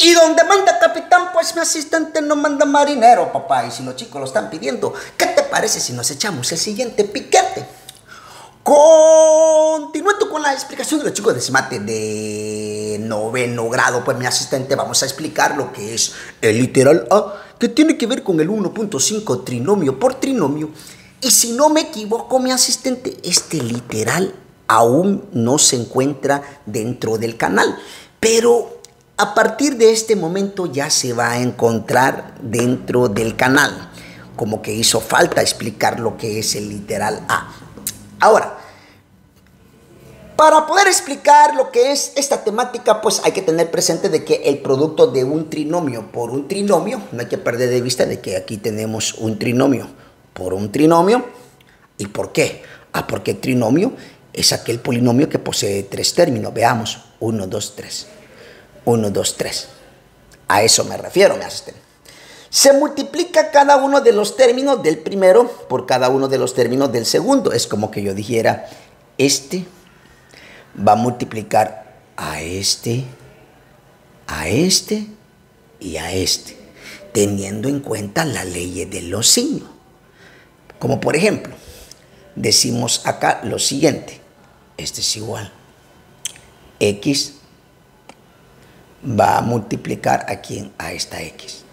Y donde manda capitán, pues mi asistente no manda marinero, papá. Y si los chicos lo están pidiendo, ¿qué te parece si nos echamos el siguiente piquete? Continuando con la explicación de los chicos de SMATE de noveno grado, pues mi asistente vamos a explicar lo que es el literal A, que tiene que ver con el 1.5 trinomio por trinomio. Y si no me equivoco, mi asistente, este literal aún no se encuentra dentro del canal. Pero a partir de este momento ya se va a encontrar dentro del canal. Como que hizo falta explicar lo que es el literal A. Ahora, para poder explicar lo que es esta temática, pues hay que tener presente de que el producto de un trinomio por un trinomio, no hay que perder de vista de que aquí tenemos un trinomio por un trinomio. ¿Y por qué? Ah, porque el trinomio es aquel polinomio que posee tres términos. Veamos, 1, 2, 3. 1, 2, 3. A eso me refiero, me asisten. Se multiplica cada uno de los términos del primero por cada uno de los términos del segundo. Es como que yo dijera, este va a multiplicar a este, a este y a este, teniendo en cuenta la ley de los signos. Como por ejemplo, decimos acá lo siguiente, este es igual, x va a multiplicar a quién, a esta x.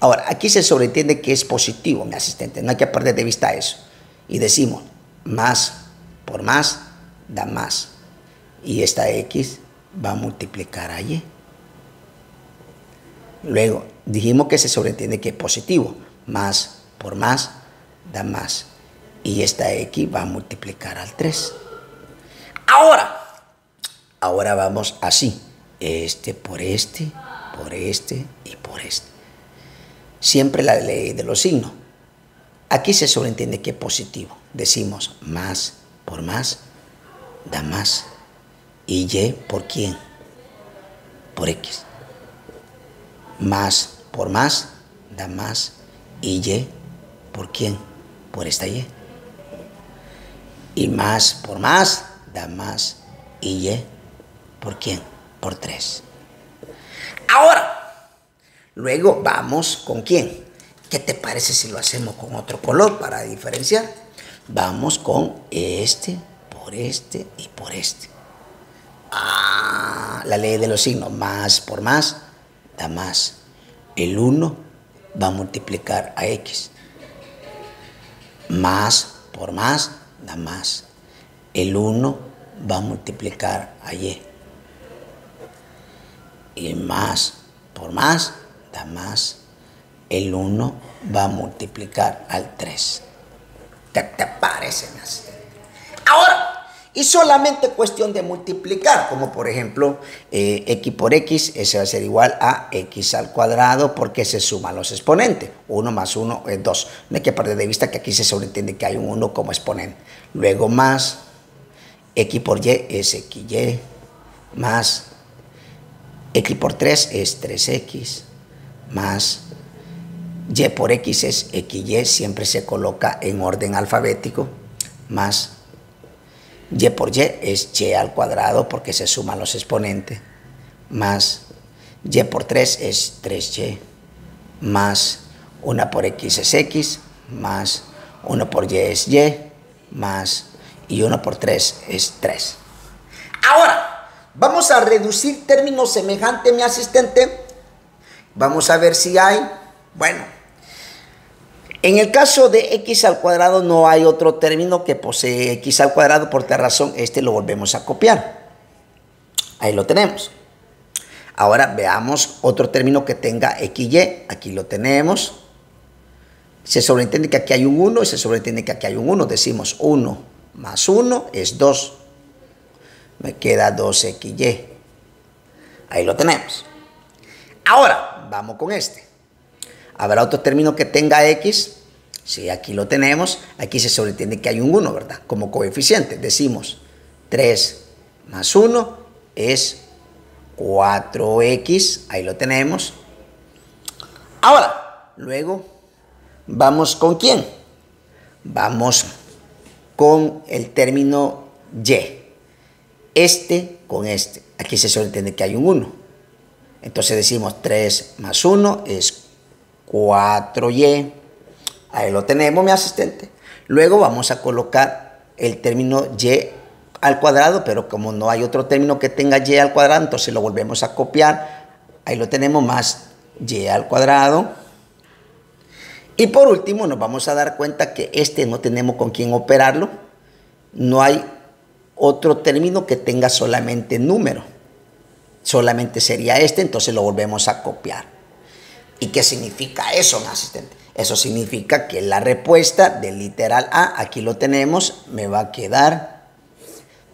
Ahora, aquí se sobreentiende que es positivo, mi asistente, no hay que perder de vista eso. Y decimos, más por más da más. Y esta X va a multiplicar a Y. Luego, dijimos que se sobreentiende que es positivo. Más por más da más. Y esta X va a multiplicar al 3. Ahora, ahora vamos así. Este por este, por este y por este. Siempre la ley de los signos. Aquí se sobreentiende que es positivo. Decimos más por más da más. ¿Y Y por quién? Por X. Más por más da más. ¿Y Y por quién? Por esta Y. Y más por más da más. ¿Y Y por quién? Por 3. Ahora, luego vamos con quién. ¿Qué te parece si lo hacemos con otro color para diferenciar? Vamos con este por este y por este. Ah, la ley de los signos, más por más da más. El 1 va a multiplicar a x. Más por más da más. El 1 va a multiplicar a y. Y más por más da más. El 1 va a multiplicar al 3. ¿Qué te parece? Ahora, y solamente cuestión de multiplicar, como por ejemplo eh, x por x, ese va a ser igual a x al cuadrado porque se suman los exponentes. 1 más 1 es 2. No hay que perder de vista que aquí se sobreentiende que hay un 1 como exponente. Luego más x por y es xy, más x por 3 es 3x, más y por x es xy, siempre se coloca en orden alfabético, más y por y es y al cuadrado porque se suman los exponentes, más y por 3 es 3y, más 1 por x es x, más 1 por y es y, más y 1 por 3 es 3. Ahora, vamos a reducir términos semejantes, mi asistente. Vamos a ver si hay. Bueno, en el caso de x al cuadrado no hay otro término que posee x al cuadrado, por tal razón este lo volvemos a copiar. Ahí lo tenemos. Ahora veamos otro término que tenga xy. Aquí lo tenemos. Se sobreentiende que aquí hay un 1 y se sobreentiende que aquí hay un 1. Decimos 1 más 1 es 2. Me queda 2xy. Ahí lo tenemos. Ahora, vamos con este. Habrá otro término que tenga x. Si aquí lo tenemos, aquí se sobreentiende que hay un 1, ¿verdad? Como coeficiente. Decimos 3 más 1 es 4x. Ahí lo tenemos. Ahora, luego, vamos con quién? Vamos con el término y. Este con este. Aquí se sobreentiende que hay un 1. Entonces decimos 3 más 1 es 4y. Ahí lo tenemos, mi asistente. Luego vamos a colocar el término y al cuadrado, pero como no hay otro término que tenga y al cuadrado, entonces lo volvemos a copiar. Ahí lo tenemos más y al cuadrado. Y por último nos vamos a dar cuenta que este no tenemos con quién operarlo. No hay otro término que tenga solamente número. Solamente sería este, entonces lo volvemos a copiar. ¿Y qué significa eso, mi asistente? Eso significa que la respuesta del literal A, aquí lo tenemos, me va a quedar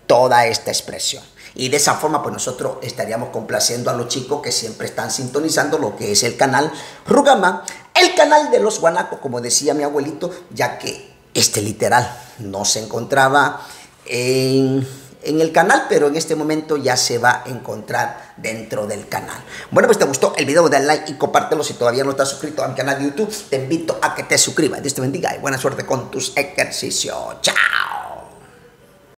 toda esta expresión. Y de esa forma, pues nosotros estaríamos complaciendo a los chicos que siempre están sintonizando lo que es el canal Rugama, el canal de los guanacos, como decía mi abuelito, ya que este literal no se encontraba en el canal, pero en este momento ya se va a encontrar dentro del canal. Bueno, pues te gustó el video, dale like y compártelo. Si todavía no estás suscrito a mi canal de YouTube, te invito a que te suscribas. Dios te bendiga y buena suerte con tus ejercicios. Chao.